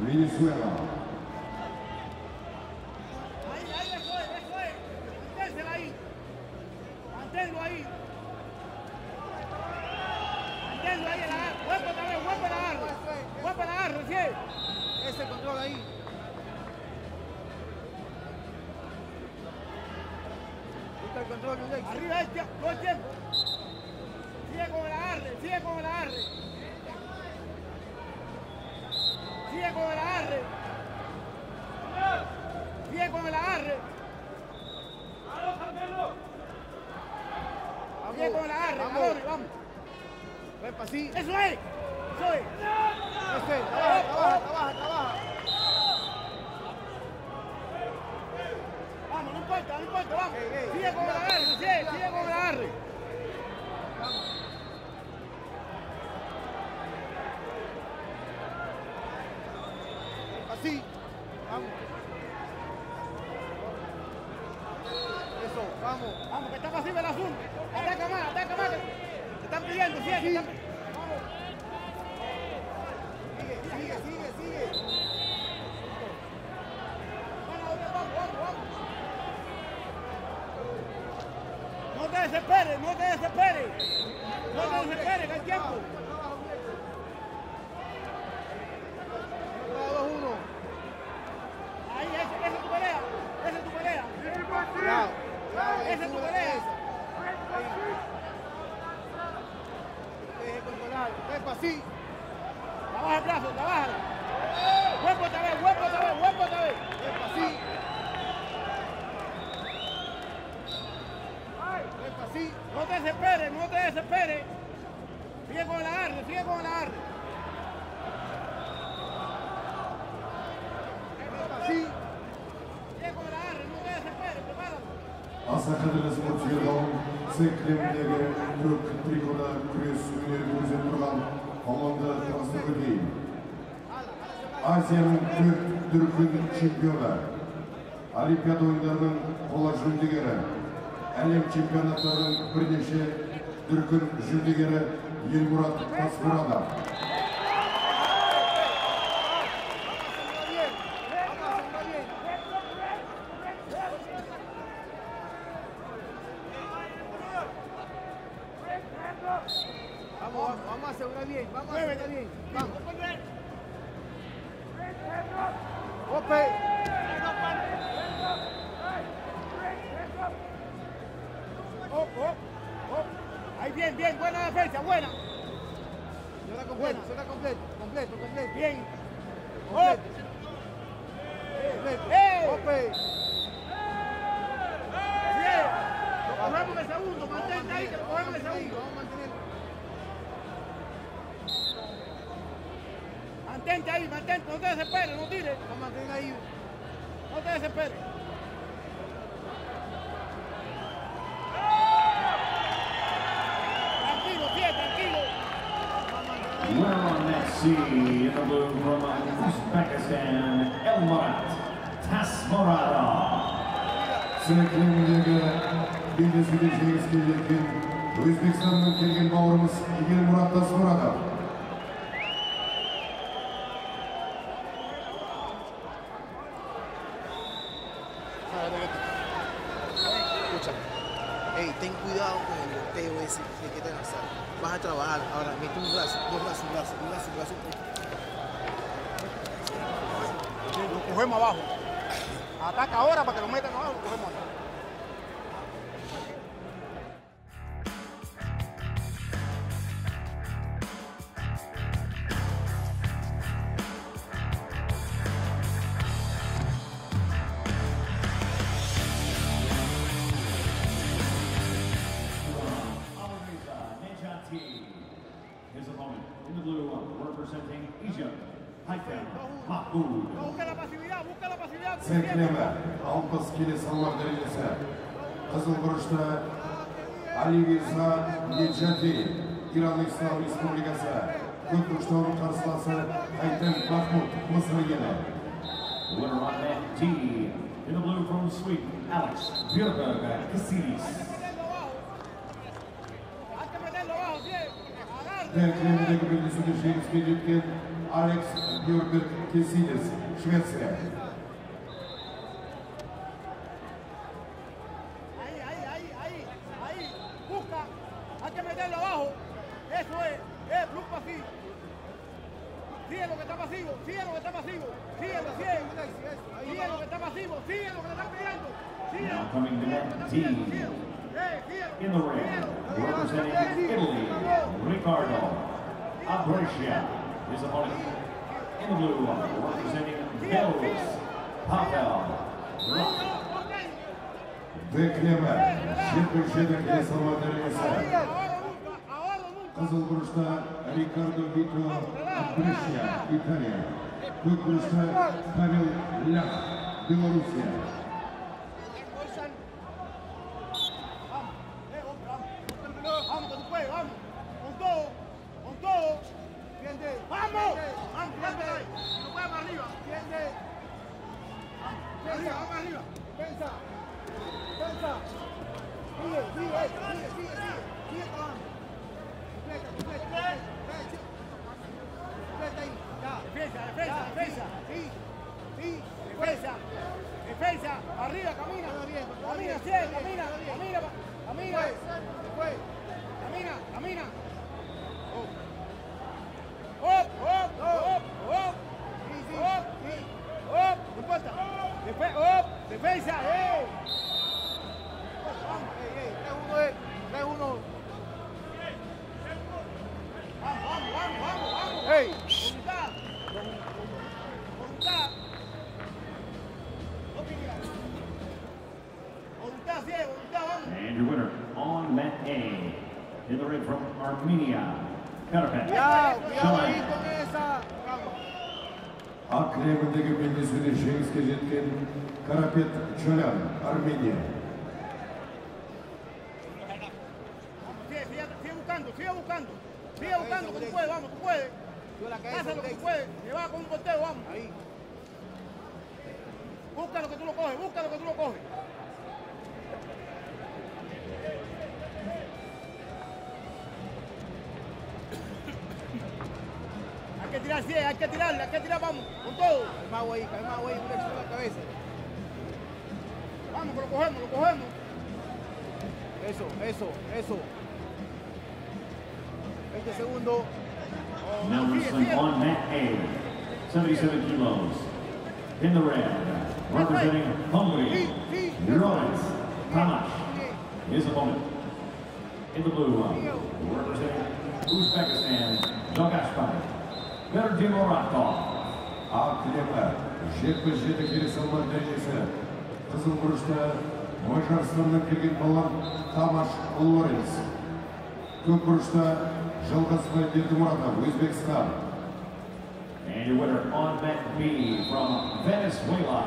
Venezuela. Arriba tiempo, todo el tiempo. Sigue con el agarre, sigue con el agarre. Sigue con el agarre. Sigue con el agarre. Sigue con el agarre, Vamos. Adori, vamos. Así. Eso es, eso es. Ese, trabaja, trabaja, trabaja, trabaja. Vamos, no importa, no importa, vamos. Sigue con el agarre, sigue, sigue con el agarre. Así. Vamos. Eso, vamos. Vamos, que está pasivo el asunto. Ataca más, ataca más. Te están pidiendo, sigue. te están-. Sigue, sigue, sigue, sigue. Vamos, vamos, vamos, vamos. No te desesperes, no te desesperes. No te desesperes, que hay tiempo. Ahí, esa es tu pelea. Esa es tu pelea. Es tu pelea. te desesperes, no te desesperes. Sigue con la arde, sigue con la arde. Así. Asaka'da Sportfirdav, Seklemdege, Türk Trikoda, Kürüs, Ünerimize Turgan, Komanda Transfer değil. Asya'nın Türk Türk'ün çempiyonu. Olimpiyat oyunlarının kolay jündegeri әлем чемпионаттарының бірнеше дүркін жүлдегері Елмұрат Тасмұрада. Vamos a hacerlo bien. Vamos a hacerlo bien. Vamos, vamos, vamos a asegurar bien. Vamos Ahí bien, bien, buena defensa, buena. Suena completo, suena completo, completo, completo. Bien. Oh, Completo. completo. ¡Eh! Ope. bien. Lo cogemos el segundo, mantente ahí, que lo cogemos el segundo. Vamos a mantenerlo. Mantente ahí, mantente, no te desesperes, no tires, Vamos a mantener ahí. no te desesperes. Well, let's see in the blue from Uzbekistan, Elmarat Tasmorada. Циклемдегі белдесуде жеңіске жеткен Өзбекстаннан келген бауырымыз Елмұрат Тасмұрада. Escucha. cuidado con el golpeo ese que te lanzar. Vas a trabajar. Ahora, mete un brazo, dos brazos, un brazo, un brazo, un brazo. Lo cogemos abajo. Ataca ahora para que lo metan abajo, lo cogemos abajo. Senkleme, Avrupa Skili Sallar Derecesi. Kızıl Kuruş'ta Ali Virza Necati, İran İslam Respublikası. Kök Kuruş'ta onun karşılası Hayten Mahmut, Mısır Winner on that D. In the blue from Sweden, Alex Bjerberg Kasiris. Que meterlo abajo. Eso es. Es plus pasivo. Sigue lo que está pasivo. Sigue lo que está pasivo. Sigue lo sigue. Lo que está pasivo. Sigue lo que. Sigue. Now coming to Sigue lo que net están T. pidiendo. Sigue. Eh, sigue. In the ring, representing Italy, Ricardo Abrescia. His opponent in the blue, representing Belarus, Pavel Rock. Д. Клема, жекпе-жегі келесалма дәрежесі. Ahora nunca. Ahora nunca. Қызыл күрішті Рикардо Вито Абрешия, Италия. Көк күрішті Павел Лях, Белоруссия. Vamos. Con todo, con todo. Vamos, vamos, vamos. No puedes para arriba. Vamos, arriba, vamos arriba. Pensa. Pensa. Sigue, sigue, sigue. Sigue And your winner on mat A, in the ring from Armenia, Karapet. Akrem'deki Karapet Sigue buscando, sigue buscando, sigue buscando, tú puedes, vamos, tú puedes. Haz lo que tú Dex. puedes. Me va con un volteo, vamos. Ahí. Busca lo que tú lo coges, busca lo que tú lo coges. Hay que tirar, sí, hay que tirarle, hay que tirar, vamos, con todo. Calmado ahí, calmado ahí. En la cabeza. Vamos, que lo cogemos, lo cogemos. Eso, eso, eso. 20 segundos. Now wrestling on mat A, 77 kilos. In the red, representing Hungary, Lawrence Kamash. His opponent in the blue, representing Uzbekistan, Dogashpai, Berdim Muratov. Ақ кілемі жекпе-жегі келесалма дәрежесі. Қызыл күрішті Мажарстаннан келген балан Тамаш Лоренс. Көк күрішті Uzbekistan. And your winner on that B from Venezuela.